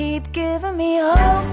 keep giving me hope.